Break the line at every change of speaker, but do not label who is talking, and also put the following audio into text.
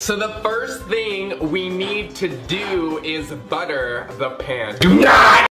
So the first thing we need to do is butter the pan. Do not